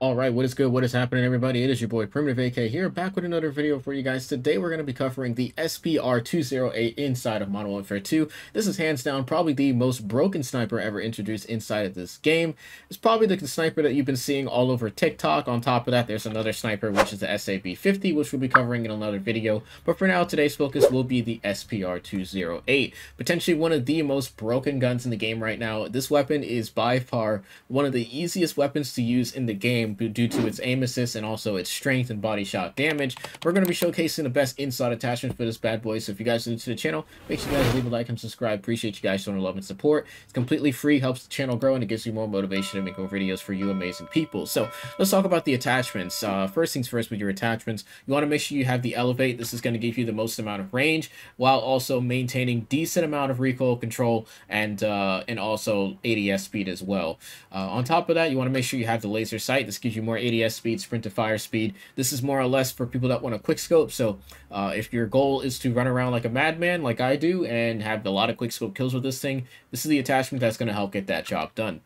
All right, what is good? What is happening, everybody? It is your boy Primitive AK here, back with another video for you guys. Today, we're going to be covering the SPR-208 inside of Modern Warfare 2. This is hands down probably the most broken sniper ever introduced inside of this game. It's probably the sniper that you've been seeing all over TikTok. On top of that, there's another sniper, which is the SAB-50, which we'll be covering in another video. But for now, today's focus will be the SPR-208. Potentially one of the most broken guns in the game right now. This weapon is by far one of the easiest weapons to use in the game game due to its aim assist and also its strength and body shot damage. We're going to be showcasing the best inside attachments for this bad boy. So if you guys are new to the channel, make sure you guys leave a like and subscribe. Appreciate you guys showing love and support. It's completely free, helps the channel grow, and it gives you more motivation to make more videos for you amazing people. So let's talk about the attachments. Uh, first things first with your attachments, you want to make sure you have the elevate. This is going to give you the most amount of range while also maintaining decent amount of recoil control and uh, and also ADS speed as well. Uh, on top of that, you want to make sure you have the laser sight. This gives you more ADS speed, sprint to fire speed. This is more or less for people that want a quick scope. So uh, if your goal is to run around like a madman, like I do, and have a lot of quick scope kills with this thing, this is the attachment that's going to help get that job done.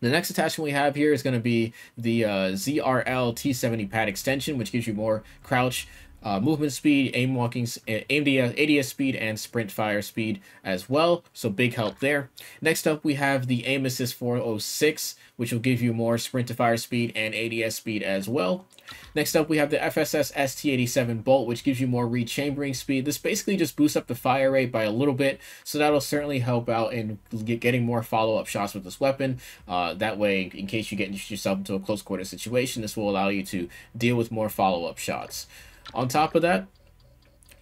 The next attachment we have here is going to be the uh, ZRL T70 pad extension, which gives you more crouch uh, movement speed, aim walking, aim ADS speed, and sprint fire speed as well. So big help there. Next up, we have the aim assist 406, which will give you more sprint to fire speed and ADS speed as well. Next up, we have the FSS ST87 Bolt, which gives you more rechambering speed. This basically just boosts up the fire rate by a little bit, so that'll certainly help out in get, getting more follow-up shots with this weapon. Uh, that way, in case you get yourself into a close quarter situation, this will allow you to deal with more follow-up shots. On top of that,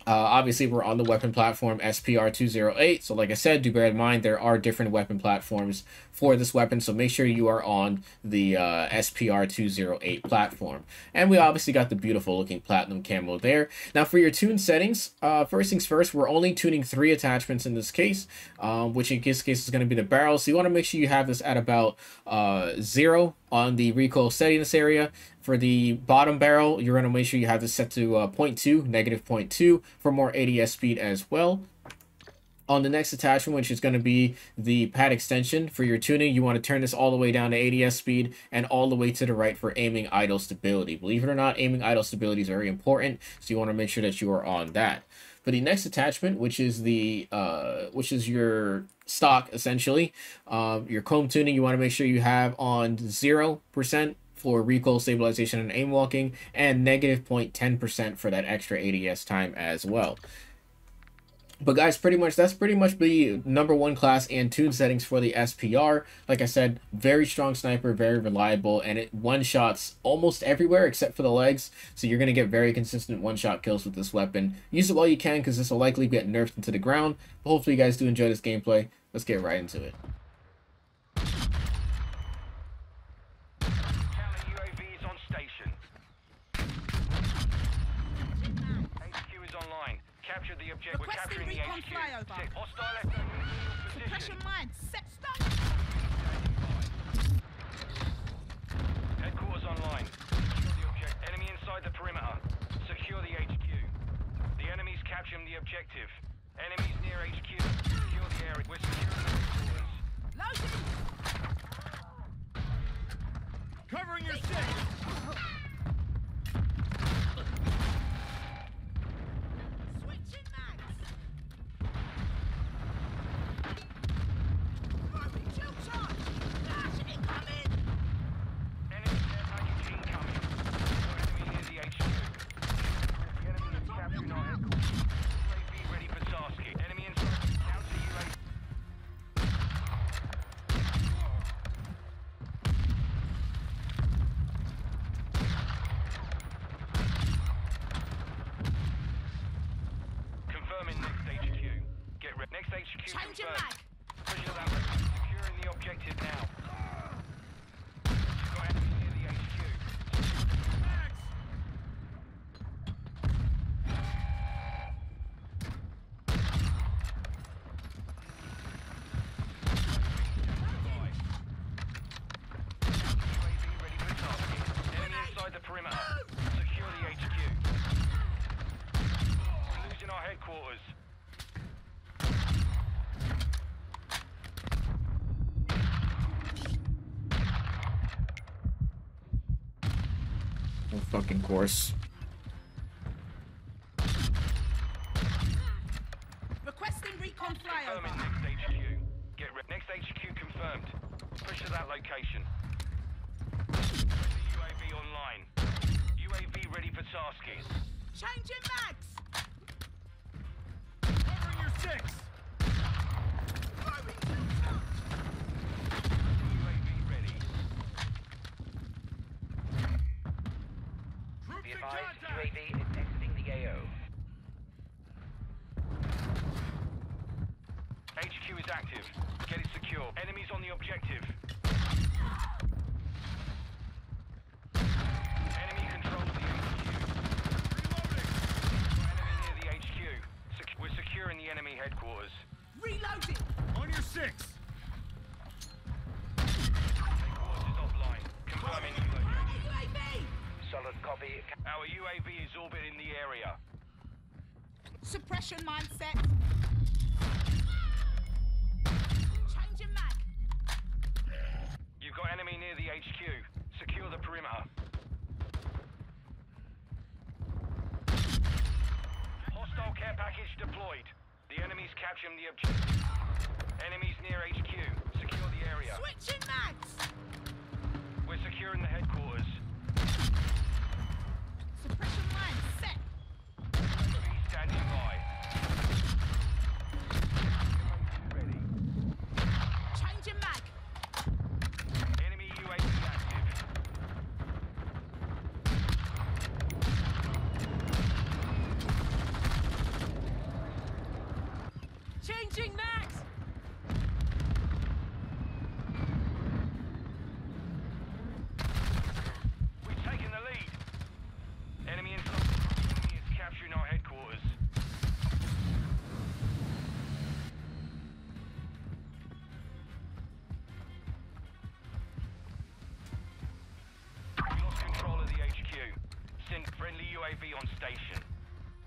uh, obviously, we're on the weapon platform SPR208. So, like I said, do bear in mind there are different weapon platforms for this weapon. So, make sure you are on the uh, SPR208 platform. And we obviously got the beautiful looking platinum camo there. Now, for your tune settings, uh, first things first, we're only tuning three attachments in this case, um, which in this case is going to be the barrel. So, you want to make sure you have this at about uh, zero on the recoil settings area. For the bottom barrel, you're going to make sure you have this set to uh, 0.2, negative 0.2 for more ADS speed as well. On the next attachment, which is going to be the pad extension for your tuning, you want to turn this all the way down to ADS speed and all the way to the right for aiming idle stability. Believe it or not, aiming idle stability is very important, so you want to make sure that you are on that. For the next attachment, which is the uh, which is your stock essentially, um, your comb tuning, you want to make sure you have on zero percent for recoil stabilization and aim walking, and negative 0.10% for that extra ADS time as well. But guys, pretty much that's pretty much the number one class and tune settings for the SPR. Like I said, very strong sniper, very reliable, and it one shots almost everywhere except for the legs. So you're gonna get very consistent one shot kills with this weapon. Use it while you can because this will likely get nerfed into the ground. But hopefully you guys do enjoy this gameplay. Let's get right into it. Object. We're capturing the HQ. Flyover. Set hostile Suppression mine. Set stun. Headquarters online. The. Enemy inside the perimeter. Secure the HQ. The enemy's capturing the objective. Enemies near HQ. Secure the area. We're securing the headquarters. Loading! Covering your six! Change your mag! Securing the objective now. Got enemies near the HQ. the perimeter. Secure the HQ. We're losing our headquarters. Of fucking course. Requesting recon flyover. next HQ. Get re- next HQ confirmed. Push to that location. UAV online. UAV ready for tasking. Changing mags. Covering your six. UAV ready. Be advised, UAV is exiting the AO. HQ is active. Get it secure. Enemies on the objective. Enemy controls the HQ. Enemy near the HQ. Sec- we're securing the enemy headquarters. Reloading. On your six. Headquarters is offline. Confirming new location. UAV. Solid copy. Our UAV is orbiting the area. Suppression mindset. Changing mag. You've got enemy near the HQ. Secure the perimeter. Hostile care package deployed. The enemy's capturing the objective. Enemies near HQ. Secure the area. Switching mags. We're securing the headquarters. Suppression line set. UAV standing by. Ready. Changing mag. Enemy UAV active. Changing mags. We've taken the lead. Enemy in Enemy is capturing our headquarters. We lost control of the HQ. Send friendly UAV on station.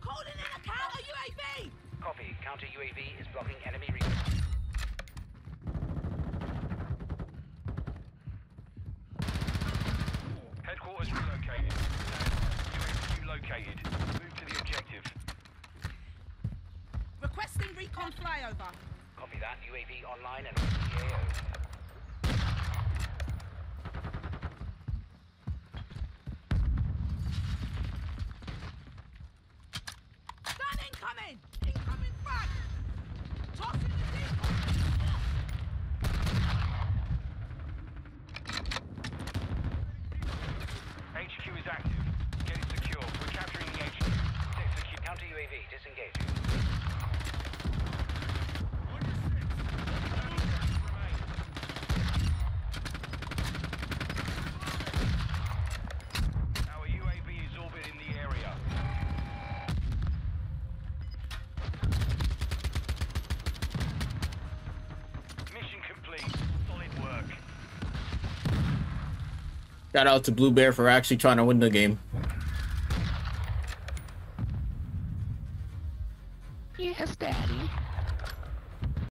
Calling in a counter UAV. Copy. Counter UAV is blocking enemy recon. Headquarters relocated. UAV located. Move to the objective. Requesting recon flyover. Copy that. UAV online and the AO. Gun incoming. Incoming frag. Tossing the decoy. HQ is active. Get it secure. We're capturing the HQ. Get secure. Counter UAV disengage. On your six. Our UAV is orbiting the area. Mission complete. Solid work. Shout out to Blue Bear for actually trying to win the game.